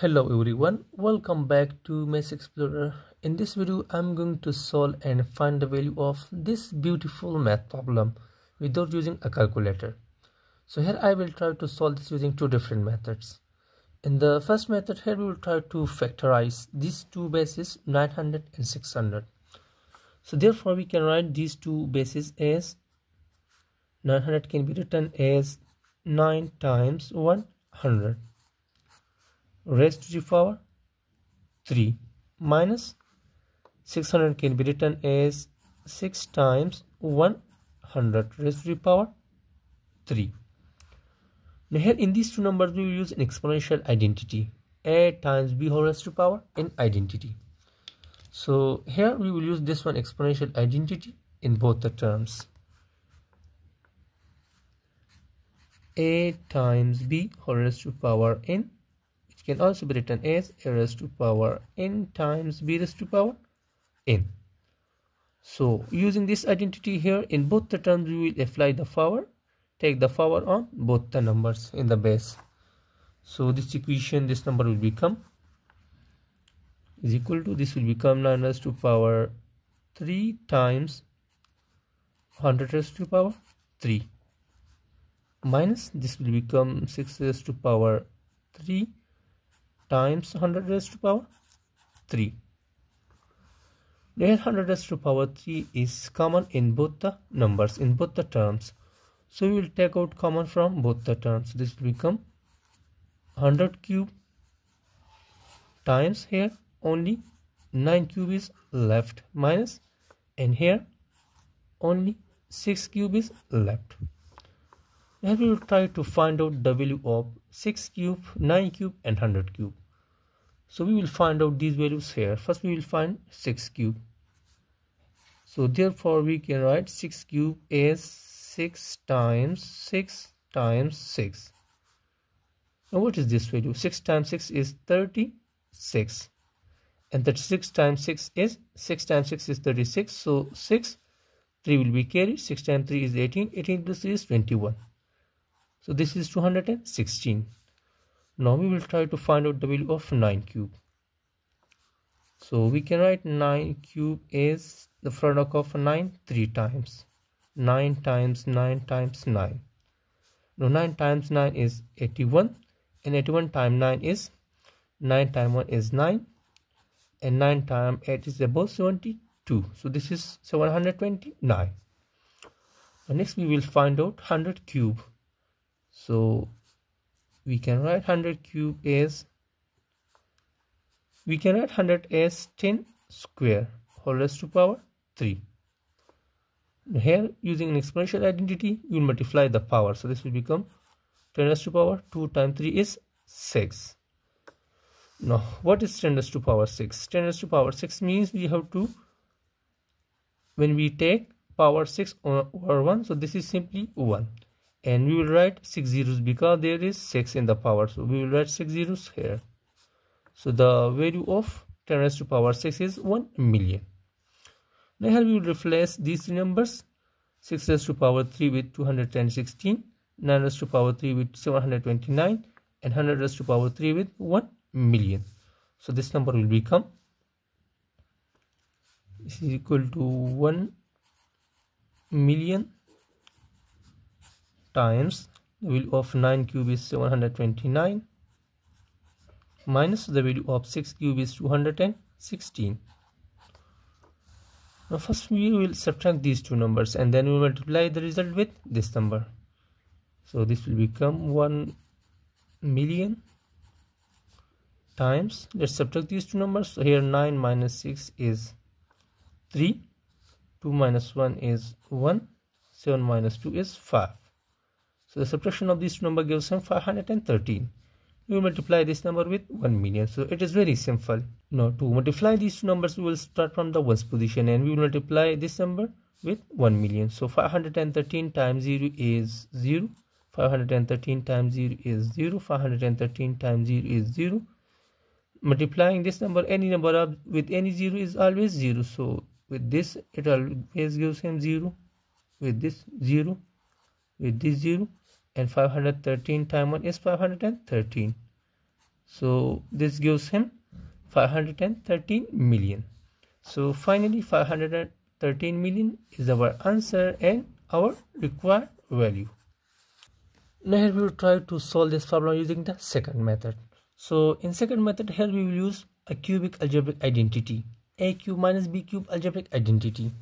Hello everyone, welcome back to Maths Explorer. In this video, I'm going to solve and find the value of this beautiful math problem without using a calculator. So here I will try to solve this using two different methods. In the first method here we will try to factorize these two bases 900 and 600. So therefore we can write these two bases as 900 can be written as 9 times 100 raised to the power 3 minus 600 can be written as 6 times 100 raised to the power 3 now here in these two numbers we will use an exponential identity. A times b whole raised to power in identity. So here we will use this one exponential identity in both the terms. A times b whole raised to power can also be written as a raised to power n times b raised to power n. So using this identity here in both the terms we will apply the power take the power on both the numbers in the base. So this equation this number will become is equal to this will become 9 raised to power 3 times 100 raised to power 3 minus this will become 6 raised to power 3 times 100 raised to power? 3 Here 100 raised to power 3 is common in both the numbers in both the terms. So we will take out common from both the terms. This will become 100 cube times here. Only 9 cube is left minus and here only 6 cube is left. Now we will try to find out the value of 6 cube, 9 cube and 100 cube. So we will find out these values here. First we will find 6 cube. So therefore we can write 6 cube as 6 times 6 times 6. Now what is this value? 6 times 6 is 36. And 36 times 6 is 6 times 6 is 36. So 6 3 will be carried. 6 times 3 is 18. 18 plus 3 is 21. So this is 216. Now we will try to find out the value of 9 cube. So we can write 9 cube is the product of 9 3 times. 9 times 9 times 9. Now 9 times 9 is 81 and 81 times 9 is 9 times 1 is 9 and 9 times 8 is about 72 so this is 729 next we will find out 100 cube so we can write 100 cube as we can write 100 as 10 square whole raised to power 3 here using an exponential identity you will multiply the power. So this will become 10 raised to power 2 times 3 is 6 now what is 10 raised to power 6 10 raised to power 6 means we have to when we take power 6 over 1 so this is simply 1 and we will write six zeros because there is six in the power. So we will write six zeros here. So the value of 10 raised to power 6 is 1 million. Now here we will replace these numbers. 6 raised to power 3 with 216 9 raised to power 3 with 729 and 100 raised to power 3 with 1 million. So this number will become this is equal to 1 million times the value of 9 cube is 729 minus the value of 6 cube is 216 now first we will subtract these two numbers and then we will multiply the result with this number. So this will become 1 million times let's subtract these two numbers. So here 9 minus 6 is 3 2 minus 1 is 1 7 minus 2 is 5 so the subtraction of this number gives him 513. We multiply this number with 1 million. So it is very simple. Now to multiply these two numbers, we will start from the ones position and we will multiply this number with 1 million. So 513 times 0 is 0. 513 times 0 is 0. 513 times 0 is 0. Multiplying this number, any number of, with any 0 is always 0. So with this, it always gives him 0. With this 0. With this 0 and 513 times 1 is 513 so this gives him 513 million. So finally 513 million is our answer and our required value. Now here we will try to solve this problem using the second method. So in second method here we will use a cubic algebraic identity a cube minus b cube algebraic identity.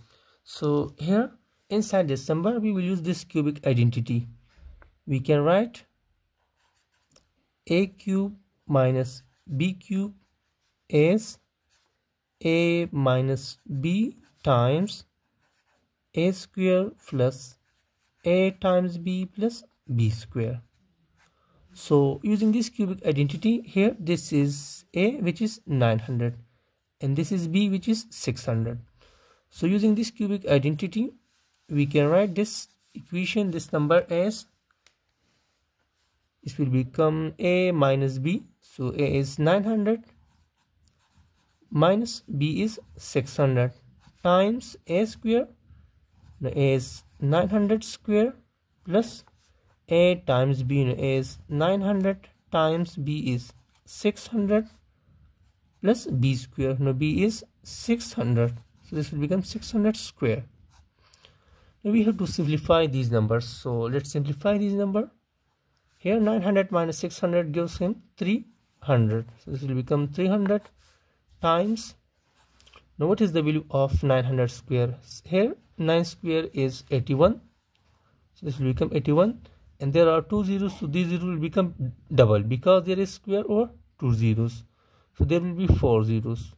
So here inside this number we will use this cubic identity we can write a cube minus b cube is a minus b times a square plus a times b plus b square. So using this cubic identity here this is a which is 900 and this is b which is 600 so using this cubic identity we can write this equation this number as this will become a minus b. So a is 900 minus b is 600 times a square. The a is 900 square plus a times b. Is 900 times b is 600 plus b square. Now b is 600 so this will become 600 square. Now we have to simplify these numbers. So let's simplify these number here 900 minus 600 gives him 300 so this will become 300 times. Now what is the value of 900 square? Here 9 square is 81 so this will become 81 and there are two zeros. So these zeros will become double because there is square or two zeros. So there will be four zeros.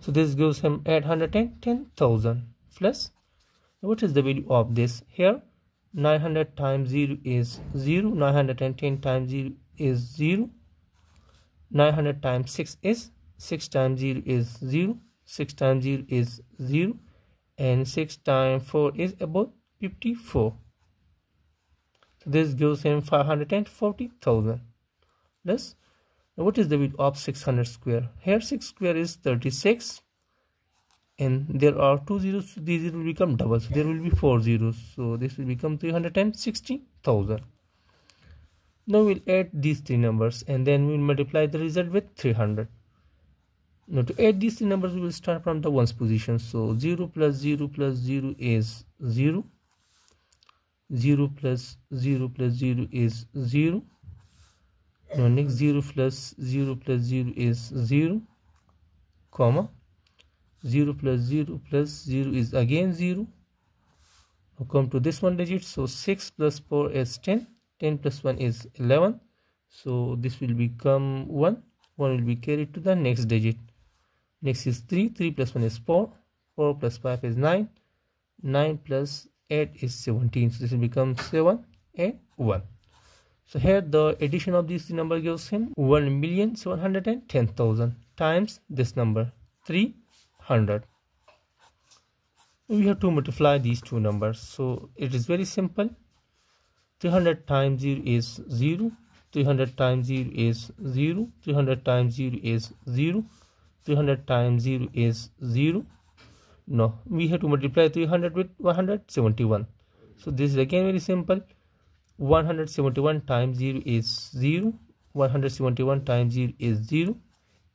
So this gives him 810,000 plus. What is the value of this? Here 900 times 0 is 0 910 times 0 is 0 900 times 6 is 6 times 0 is 0 6 times 0 is 0 and 6 times 4 is about 54 so this gives him 540,000 plus what is the width of 600 square? Here 6 square is 36 and there are two zeros these will become double so there will be four zeros. So this will become 360,000 now we'll add these three numbers and then we'll multiply the result with 300 now to add these three numbers we will start from the ones position. So 0 plus 0 plus 0 is 0 0 plus 0 plus 0 is 0 now next 0 plus 0 plus 0 is 0 comma 0 plus 0 plus 0 is again 0 now come to this one digit. So 6 plus 4 is 10 10 plus 1 is 11 so this will become 1 1 will be carried to the next digit. Next is 3 3 plus 1 is 4 4 plus 5 is 9 9 plus 8 is 17 so this will become 7 and 1 so here the addition of these number gives him 1 million 710,000 times this number 300 we have to multiply these two numbers. So it is very simple. 300 times 0 is 0 300 times 0 is 0 300 times 0 is 0 300 times 0 is 0 no we have to multiply 300 with 171 so this is again very simple. 171 times 0 is 0 171 times 0 is 0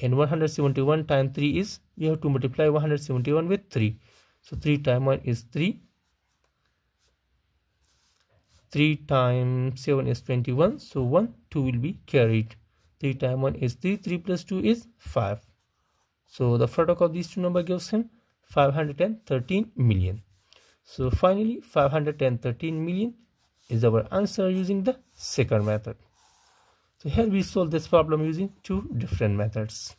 and 171 times 3 is you have to multiply 171 with 3 so 3 times 1 is 3 3 times 7 is 21 so 1 2 will be carried. 3 times 1 is 3 3 plus 2 is 5 so the product of these two numbers gives him 513 million. So finally 513 million is our answer using the second method so here we solve this problem using two different methods.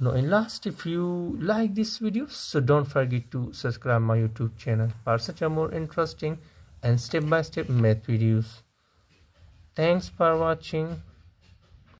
Now in last if you like this video so don't forget to subscribe my youtube channel. For such a more interesting and step-by-step -step math videos. Thanks for watching